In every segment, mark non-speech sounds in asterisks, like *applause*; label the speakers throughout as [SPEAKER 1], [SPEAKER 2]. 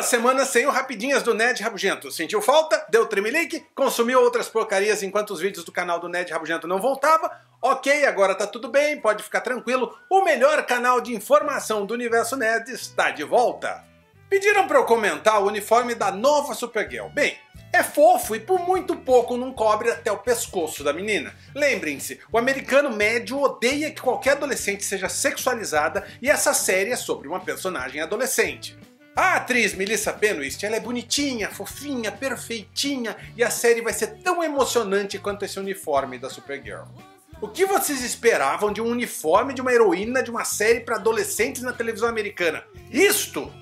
[SPEAKER 1] Duas semanas sem o Rapidinhas do Ned Rabugento. Sentiu falta? Deu tremelique? Consumiu outras porcarias enquanto os vídeos do canal do Ned Rabugento não voltava? Ok, agora tá tudo bem, pode ficar tranquilo. O melhor canal de informação do universo Ned está de volta. Pediram para eu comentar o uniforme da nova Supergirl. Bem, é fofo e por muito pouco não cobre até o pescoço da menina. Lembrem-se, o americano médio odeia que qualquer adolescente seja sexualizada e essa série é sobre uma personagem adolescente. A atriz Melissa Benoist ela é bonitinha, fofinha, perfeitinha e a série vai ser tão emocionante quanto esse uniforme da Supergirl. O que vocês esperavam de um uniforme de uma heroína de uma série para adolescentes na televisão americana? Isto?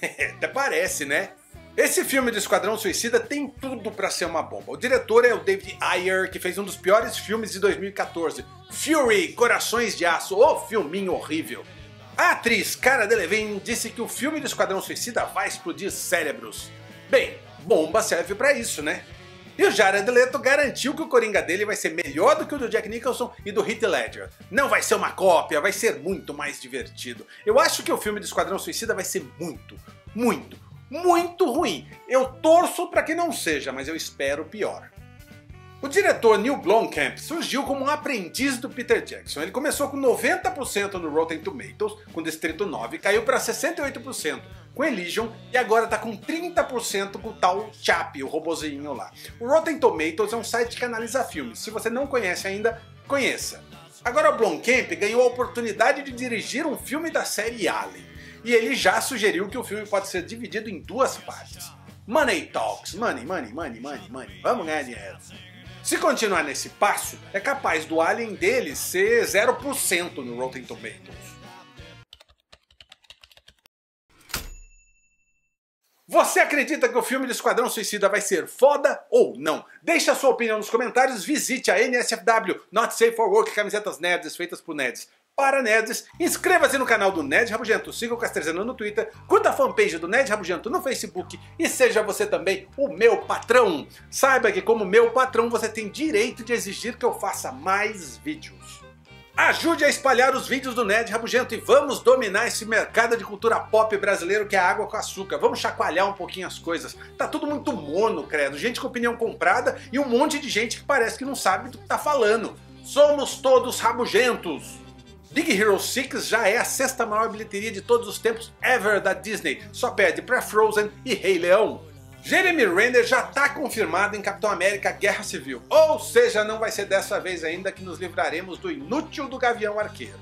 [SPEAKER 1] *laughs* Até parece, né? Esse filme do Esquadrão Suicida tem tudo para ser uma bomba. O diretor é o David Ayer, que fez um dos piores filmes de 2014, Fury, Corações de Aço, o filminho horrível. A atriz Cara Delevingne disse que o filme do Esquadrão Suicida vai explodir cérebros. Bem, bomba serve para isso, né? E o Jared Leto garantiu que o Coringa dele vai ser melhor do que o do Jack Nicholson e do Heath Ledger. Não vai ser uma cópia, vai ser muito mais divertido. Eu acho que o filme do Esquadrão Suicida vai ser muito, muito, muito ruim. Eu torço para que não seja, mas eu espero pior. O diretor Neil Blomkamp surgiu como um aprendiz do Peter Jackson. Ele começou com 90% no Rotten Tomatoes, com Distrito 9, caiu para 68% com Elysium e agora está com 30% com o tal Chap, o robozinho lá. O Rotten Tomatoes é um site que analisa filmes. Se você não conhece ainda, conheça. Agora o Blomkamp ganhou a oportunidade de dirigir um filme da série Alien. E ele já sugeriu que o filme pode ser dividido em duas partes. Money Talks, money, money, money, money, money, vamos ganhar dinheiro. Se continuar nesse passo, é capaz do Alien dele ser 0% no Rotten Tomatoes. Você acredita que o filme do Esquadrão Suicida vai ser foda ou não? Deixe a sua opinião nos comentários, visite a NSFW, Not Safe for Work, camisetas nerds feitas por nerds para nerds. Inscreva-se no canal do Ned Rabugento, siga o Castrezano no Twitter, curta a fanpage do Ned Rabugento no Facebook e seja você também o meu patrão. Saiba que como meu patrão você tem direito de exigir que eu faça mais vídeos. Ajude a espalhar os vídeos do Ned Rabugento e vamos dominar esse mercado de cultura pop brasileiro que é água com açúcar. Vamos chacoalhar um pouquinho as coisas. Tá tudo muito mono, credo. Gente com opinião comprada e um monte de gente que parece que não sabe do que tá falando. Somos todos rabugentos. Big Hero 6 já é a sexta maior bilheteria de todos os tempos ever da Disney, só perde para Frozen e Rei Leão. Jeremy Renner já está confirmado em Capitão América Guerra Civil, ou seja, não vai ser dessa vez ainda que nos livraremos do inútil do Gavião Arqueiro.